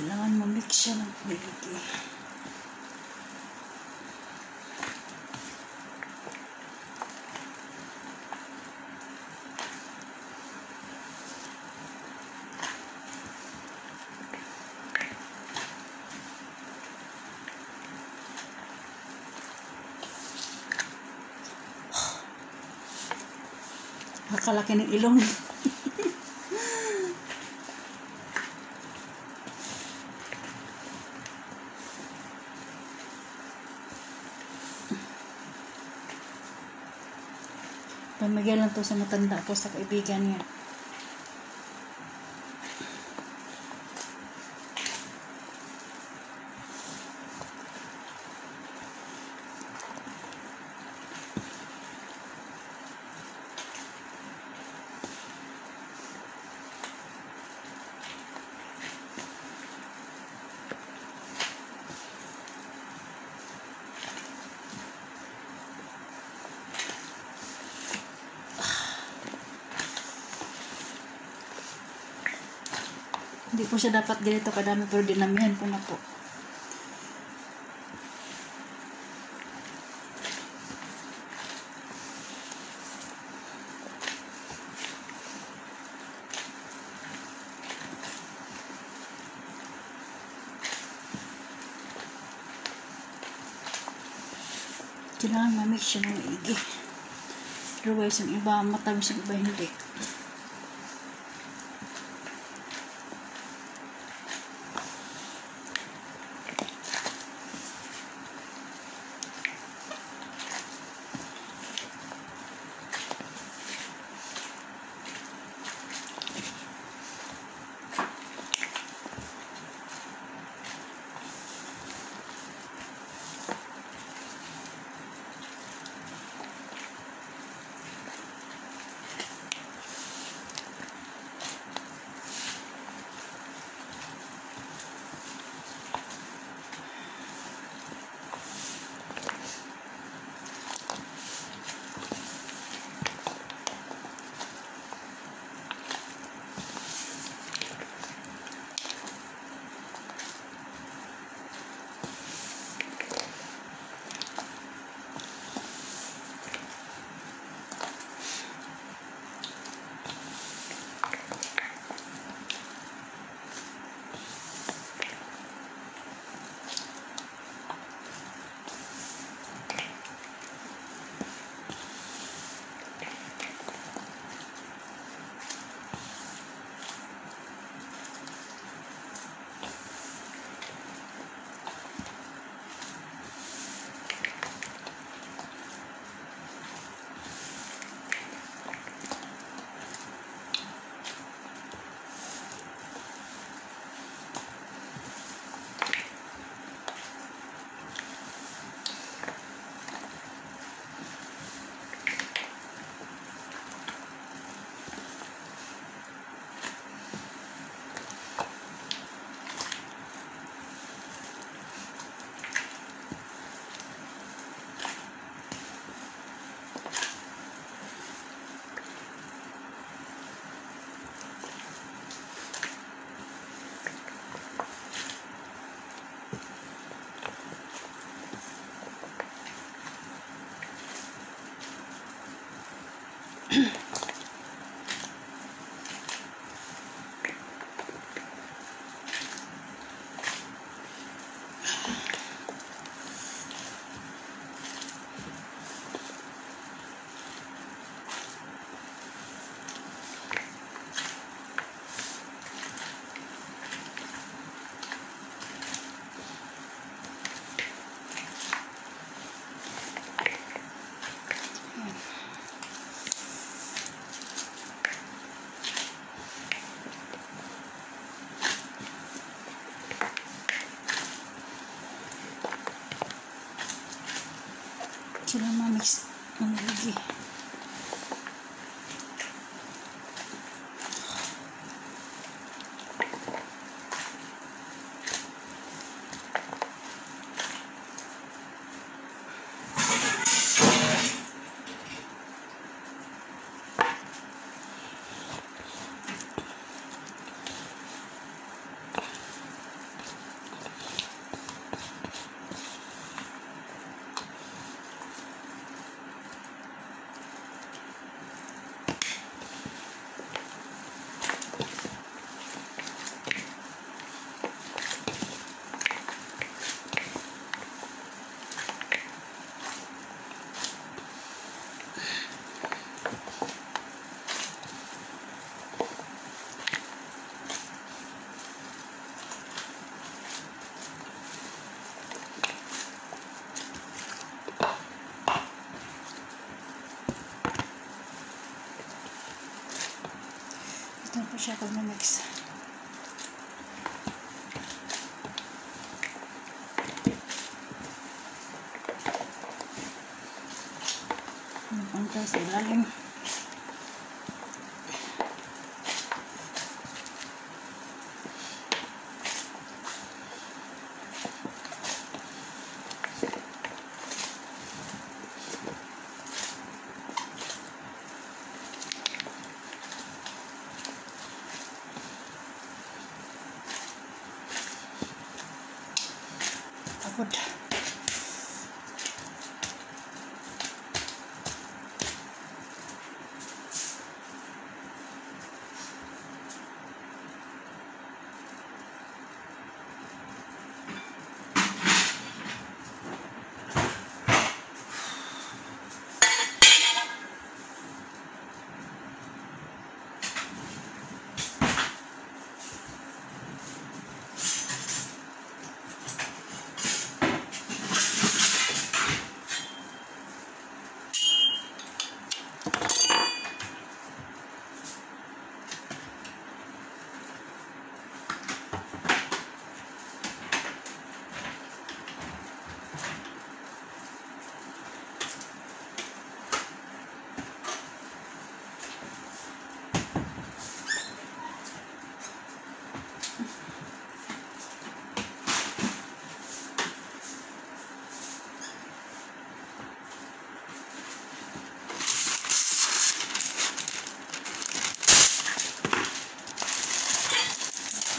Kailangan mamix siya ng maigi. Nakalaki ng ilong. Pamigay lang to sa matanda ko sa kaibigan niya. Po siya dapat ganito kadami pero dinamihan ko na po. Kailangan mamix siya ng maigi. Otherwise, yung iba matamis, yung iba hindi. Sila mamix maigi. siya pag na-mix. Napunta sa ilalim. Pagod.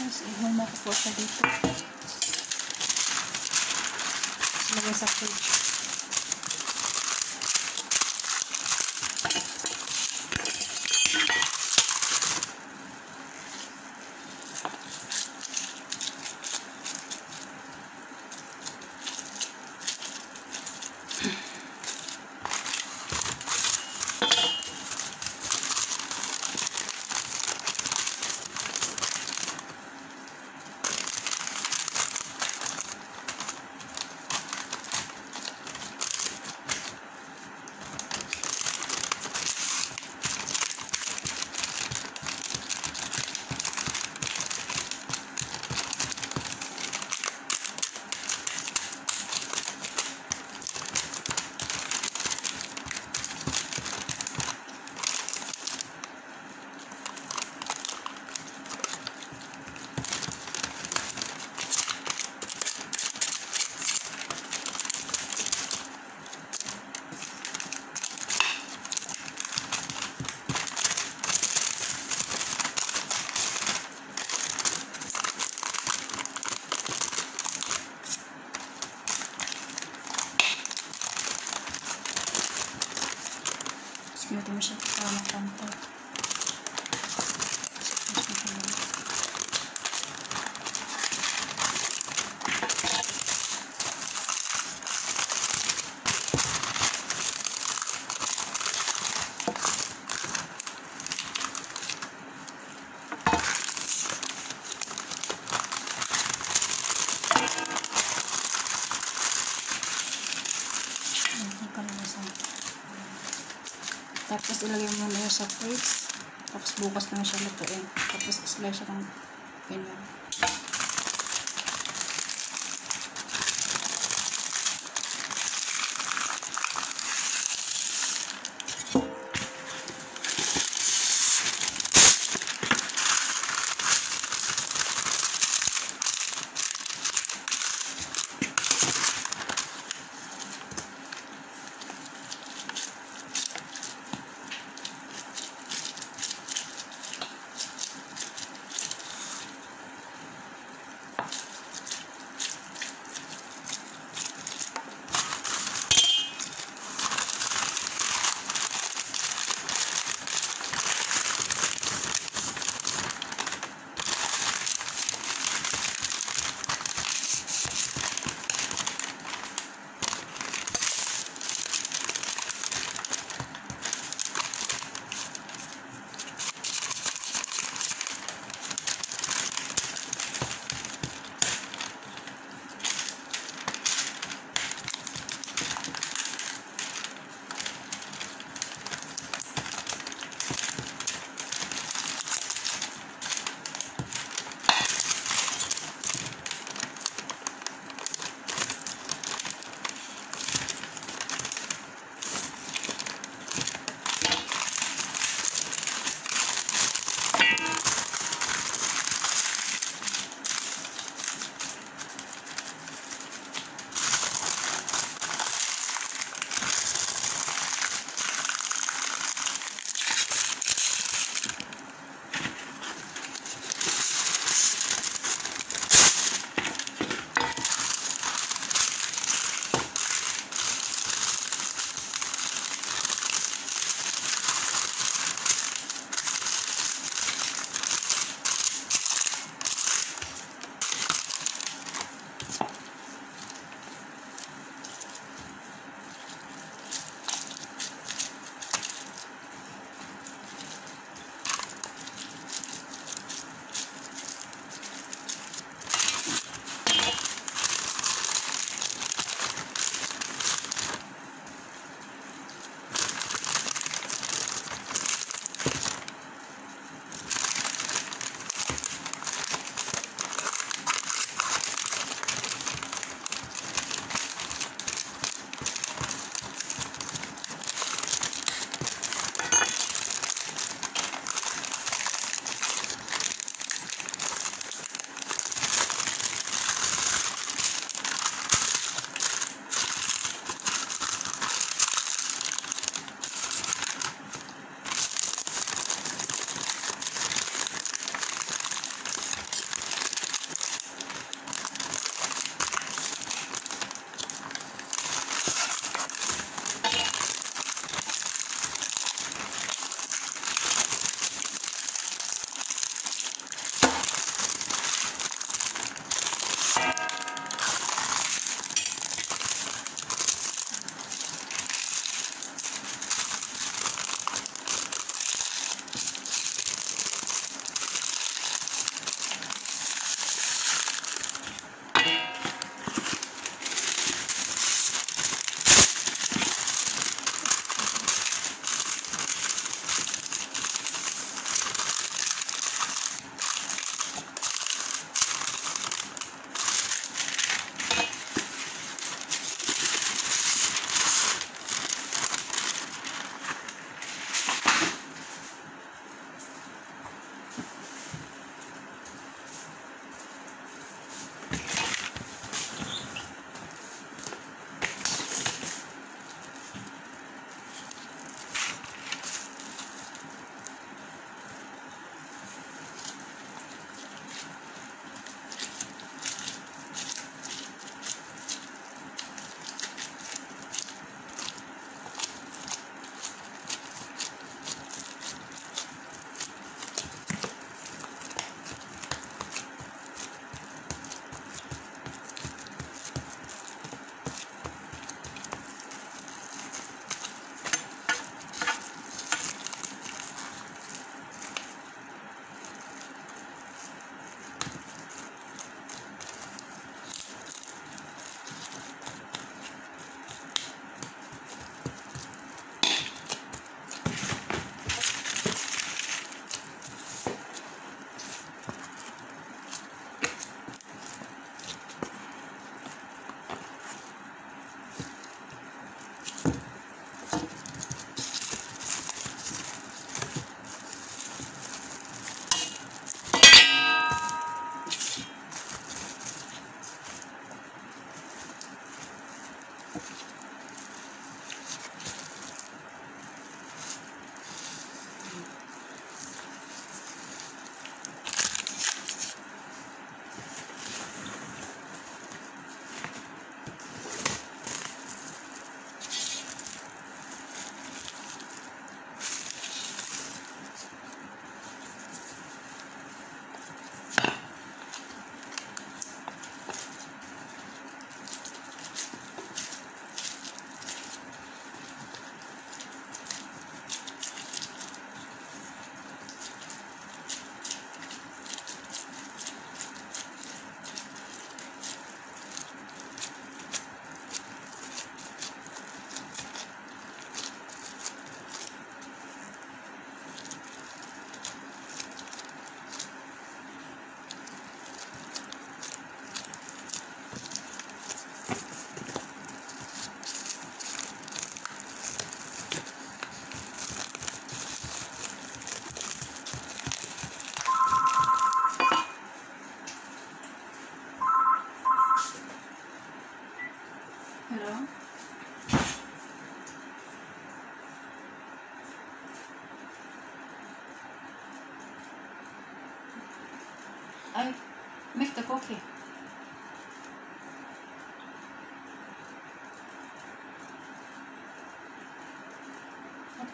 Tapos, ihuma ko po siya dito. Lagay sa fridge. Tapos, ginutin mo siya para mapantay. Tapos, mo siya lang. Ayan, kalamasan. Tapos ilagay mo na yun sa fridge. Tapos bukas na siya lutuin. Tapos slice siya ng ganyan.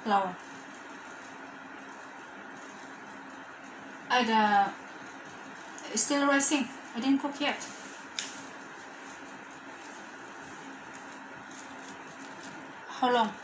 Flour? Uh, the still rising. I didn't cook yet. How long?